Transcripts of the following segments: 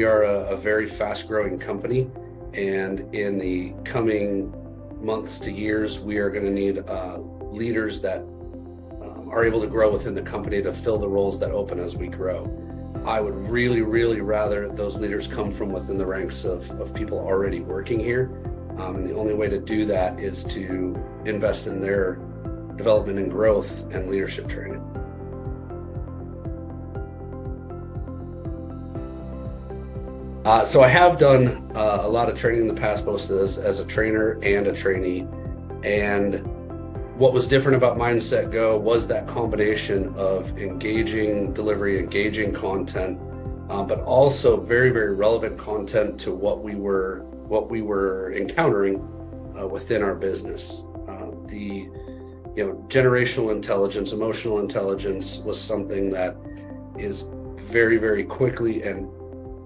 we are a, a very fast growing company. And in the coming months to years, we are going to need uh, leaders that um, are able to grow within the company to fill the roles that open as we grow. I would really, really rather those leaders come from within the ranks of, of people already working here. Um, and the only way to do that is to invest in their development and growth and leadership training. Uh, so I have done uh, a lot of training in the past, both as, as a trainer and a trainee. And what was different about MindsetGo was that combination of engaging delivery, engaging content, um, but also very, very relevant content to what we were what we were encountering uh, within our business. Uh, the you know generational intelligence, emotional intelligence was something that is very, very quickly and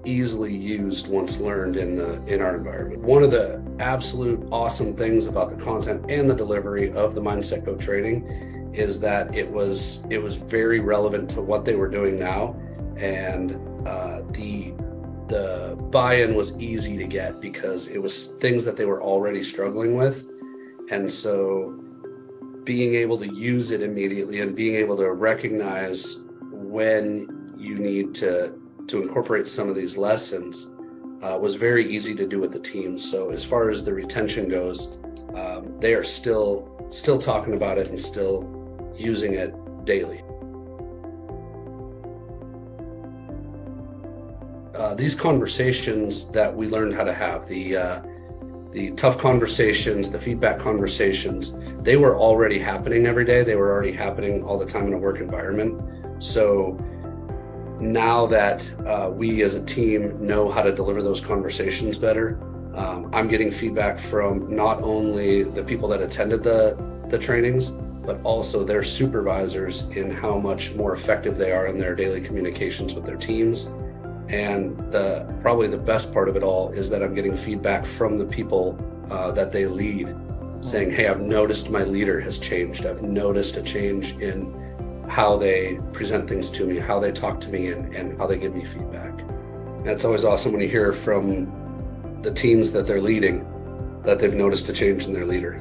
easily used once learned in the, in our environment. One of the absolute awesome things about the content and the delivery of the MindsetGo training is that it was it was very relevant to what they were doing now, and uh, the the buy-in was easy to get because it was things that they were already struggling with, and so being able to use it immediately and being able to recognize when you need to to incorporate some of these lessons uh, was very easy to do with the team. So as far as the retention goes, um, they are still still talking about it and still using it daily. Uh, these conversations that we learned how to have the uh, the tough conversations, the feedback conversations, they were already happening every day. They were already happening all the time in a work environment. So now that uh, we as a team know how to deliver those conversations better, um, I'm getting feedback from not only the people that attended the, the trainings, but also their supervisors in how much more effective they are in their daily communications with their teams. And the probably the best part of it all is that I'm getting feedback from the people uh, that they lead, saying, "Hey, I've noticed my leader has changed. I've noticed a change in how they present things to me, how they talk to me, and, and how they give me feedback. And it's always awesome when you hear from the teams that they're leading that they've noticed a change in their leader.